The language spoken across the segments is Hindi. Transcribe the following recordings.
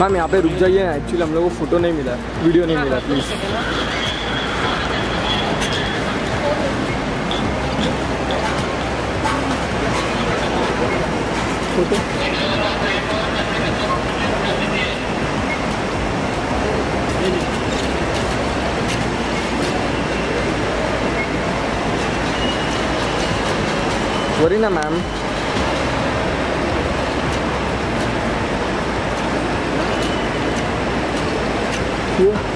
मैम, यहाँ पे रुक जाइए। एक्चुअली हम लोग को फ़ोटो नहीं मिला। वीडियो नहीं मिला प्लीज़ वरी ना मैम 多。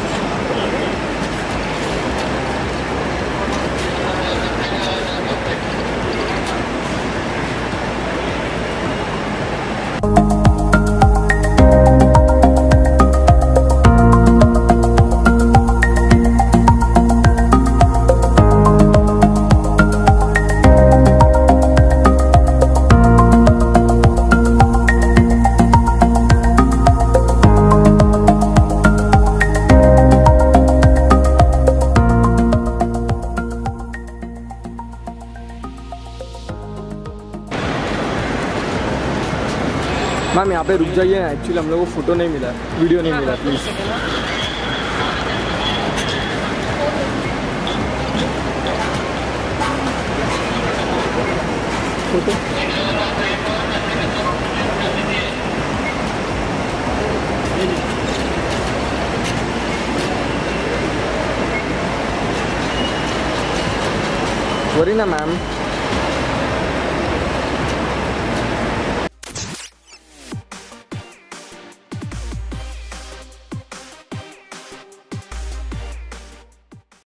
मैम, यहाँ पे रुक जाइए। ना एक्चुअली हम लोग को फ़ोटो नहीं मिला। वीडियो नहीं मिला प्लीज़ फ़ोटो वरी ना मैम